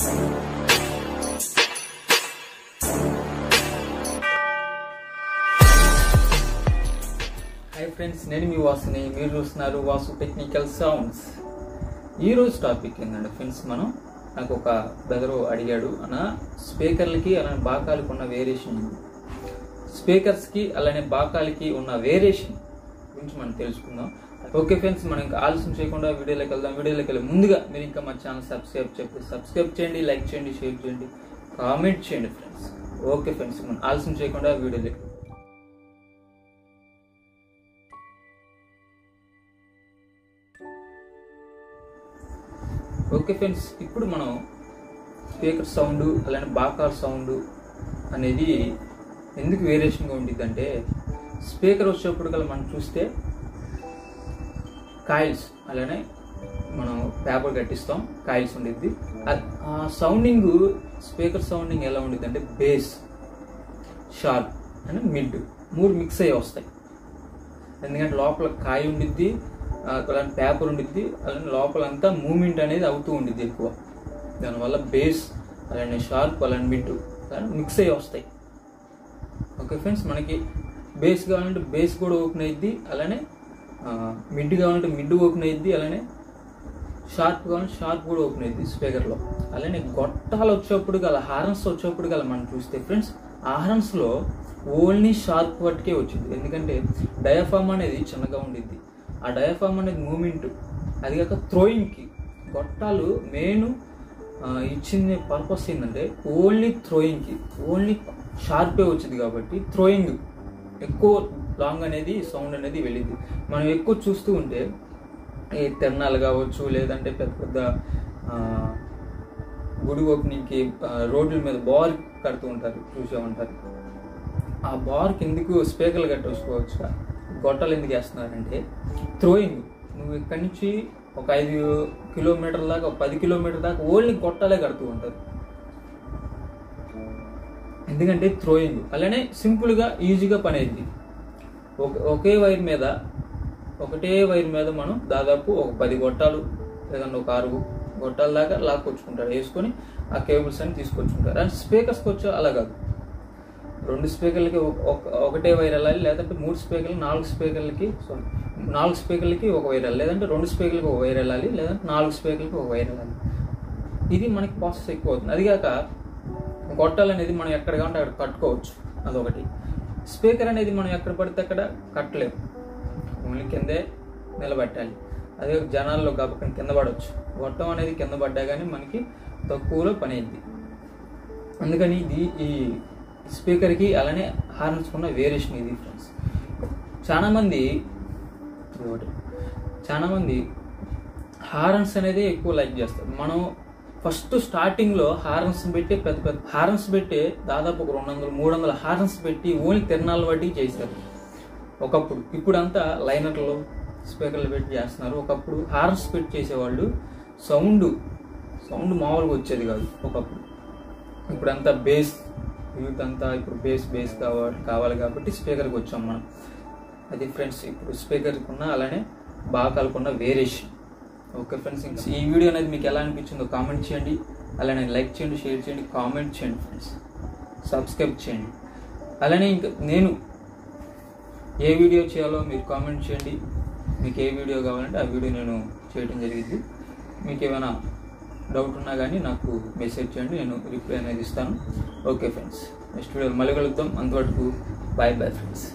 Hi friends నేను మీ వాసుని. మీరు చూస్తున్నారు వాసు టెక్నికల్ సౌండ్స్ ఈరోజు టాపిక్ ఏంటంటే ఫ్రెండ్స్ మనం నాకు ఒక బ్రదరు అడిగాడు. అన్న స్పీకర్లకి అలానే బాకాలకి ఉన్న వేరియేషన్ స్పీకర్స్కి అలానే బాకాలకి ఉన్న వేరియేషన్ గురించి మనం తెలుసుకుందాం. ఓకే ఫ్రెండ్స్ మనం ఇంకా ఆలస్యం చేయకుండా వీడియోలోకి వెళ్దాం. వీడియోలోకి వెళ్ళి ముందుగా మీరు ఇంకా మా ఛానల్ సబ్స్క్రైబ్ చెప్పి సబ్స్క్రైబ్ చేయండి లైక్ చేయండి షేర్ చేయండి కామెంట్ చేయండి ఫ్రెండ్స్. ఓకే ఫ్రెండ్స్ మనం ఆలస్యం చేయకుండా వీడియోలోకి ఓకే ఫ్రెండ్స్ ఇప్పుడు మనం స్పీకర్ సౌండ్ అలానే బాకార్ సౌండ్ అనేది ఎందుకు వేరియేషన్గా ఉండిద్దంటే స్పీకర్ వచ్చేప్పుడు కల్లా మనం చూస్తే కాయిల్స్ అలానే మనం పేపర్ కట్టిస్తాం కాయిల్స్ ఉండిద్ది. ఆ- సౌండింగ్ స్పీకర్ సౌండింగ్ ఎలా ఉండిద్ది అంటే బేస్ షార్ప్ అండ్ మిడ్ మూడు మిక్స్ అయ్యి వస్తాయి. ఎందుకంటే లోపల కాయ ఉండిద్ది అలాంటి పేపర్ ఉండిద్ది అలానే లోపల అంతా మూమెంట్ అనేది అవుతూ ఉండిద్ది ఎక్కువ. దానివల్ల బేస్ అలానే షార్ప్ అలాంటి మిడ్ అలానే మిక్స్ అయ్యి వస్తాయి. ఓకే ఫ్రెండ్స్ మనకి బేస్ కావాలంటే బేస్ కూడా ఓపెన్ అయ్యిద్ది అలానే మిడ్ కావాలంటే మిడ్ ఓపెన్ అయ్యిద్ది అలానే షార్ప్ కావాలంటే షార్ప్ కూడా ఓపెన్ అయ్యింది స్పీకర్లో. అలానే గొట్టాలు వచ్చేప్పుడు గల హార్న్స్ వచ్చేప్పుడు గల మనం చూస్తే ఫ్రెండ్స్ ఆహరన్స్లో ఓన్లీ షార్ప్ వట్టుకే వచ్చింది ఎందుకంటే డయాఫామ్ అనేది చిన్నగా ఉండిద్ది. ఆ డయాఫామ్ అనేది మూమెంట్. అది కాక థ్రోయింగ్కి. గొట్టాలు మెయిన్ ఇచ్చింది పర్పస్ ఏంటంటే ఓన్లీ థ్రోయింగ్కి. ఓన్లీ షార్పే వచ్చింది కాబట్టి థ్రోయింగ్. ఎక్కువ లాంగ్ అనేది సౌండ్ అనేది వెళ్ళింది. మనం ఎక్కువ చూస్తూ ఉంటే ఈ తిరణాలు కావచ్చు లేదంటే పెద్ద పెద్ద గుడి ఓపెనింగ్కి రోడ్ల మీద బార్ కడుతూ ఉంటారు చూసే ఉంటారు. ఆ బార్ ఎందుకు స్పీకర్లు కట్టేసుకోవచ్చు? గొట్టలు ఎందుకు వేస్తున్నారంటే త్రోయింగ్. నువ్వు ఇక్కడి నుంచి ఒక ఐదు కిలోమీటర్ల దాకా ఒక పది కిలోమీటర్ దాకా ఓన్లీ గొట్టాలే కడుతూ ఉంటారు. ఎందుకంటే త్రోయింగ్. అలానే సింపుల్గా ఈజీగా పని అయింది. ఒక ఒకే వైర్ మీద ఒకటే వైర్ మీద మనం దాదాపు ఒక పది గొట్టాలు లేదంటే ఒక ఆరు గొట్టాల దాకా లాక్కొచ్చుకుంటారు. వేసుకొని ఆ కేబుల్స్ అని తీసుకొచ్చుకుంటారు. అండ్ స్పీకర్స్కి వచ్చా అలా కాదు. రెండు స్పీకర్లకి ఒక- ఒక- ఒకటే వైర్ వెళ్ళాలి లేదంటే మూడు స్పీకర్లు నాలుగు స్పీకర్లకి సారీ నాలుగు స్పీకర్లకి ఒక వైర్ వెళ్ళాలి లేదంటే రెండు స్పీకర్లకి ఒక వైర్ వెళ్ళాలి లేదంటే నాలుగు స్పీకర్లకి ఒక వైర్ వెళ్ళాలి. ఇది మనకి ప్రాసెస్ ఎక్కువ అవుతుంది. అది కాక గొట్టాలు అనేది మనం ఎక్కడ కావాలంటే అక్కడ కట్టుకోవచ్చు. అదొకటి. స్పీకర్ అనేది మనం ఎక్కడ పడితే అక్కడ కట్టలేము ఓన్లీ కిందే నిలబెట్టాలి. అదే జనాల్లో గబకం కింద పడవచ్చు గొట్టం అనేది కింద పడ్డా కానీ మనకి తక్కువలో పని అయింది అందుకని ఇది ఈ స్పీకర్కి అలానే హార్న్స్ ఉన్న వేరియేషన్ ఇది ఫ్రెండ్స్. చాలామంది చాలామంది హార్న్స్ అనేది ఎక్కువ లైక్ చేస్తారు. మనం ఫస్ట్ స్టార్టింగ్లో హార్న్స్ పెట్టి పెద్ద పెద్ద హార్న్స్ పెట్టి దాదాపు ఒక రెండు వందలు మూడు వందల హార్న్స్ పెట్టి ఓన్లీ తిరణాలు బట్టి చేశారు. ఒకప్పుడు ఇప్పుడంతా లైనర్లు స్పీకర్లు పెట్టి చేస్తున్నారు. ఒకప్పుడు హార్న్స్ పెట్టి చేసేవాళ్ళు సౌండ్ సౌండ్ మామూలుగా వచ్చేది కాదు ఒకప్పుడు. ఇప్పుడంతా బేస్ యూత్ అంతా ఇప్పుడు బేస్ బేస్ కావాలి కావాలి కాబట్టి స్పీకర్కి వచ్చాం మనం. అది ఫ్రెండ్స్ ఇప్పుడు స్పీకర్కి ఉన్న అలానే బాగా కలుపుకున్న వేరియేషన్. ఓకే ఫ్రెండ్స్ ఇంకా ఈ వీడియో అనేది మీకు ఎలా అనిపించిందో కామెంట్ చేయండి. అలానే లైక్ చేయండి షేర్ చేయండి కామెంట్ చేయండి ఫ్రెండ్స్. సబ్స్క్రైబ్ చేయండి. అలానే ఇంకా నేను ఏ వీడియో చేయాలో మీరు కామెంట్ చేయండి. మీకు ఏ వీడియో కావాలంటే ఆ వీడియో నేను చేయడం జరిగింది. మీకు ఏమైనా డౌట్ ఉన్నా కానీ నాకు మెసేజ్ చేయండి నేను రిప్లై అనేది ఇస్తాను. ఓకే ఫ్రెండ్స్ నెక్స్ట్ వీడియో మళ్ళీ కలుద్దాం. అంతవరకు బాయ్ బాయ్ ఫ్రెండ్స్.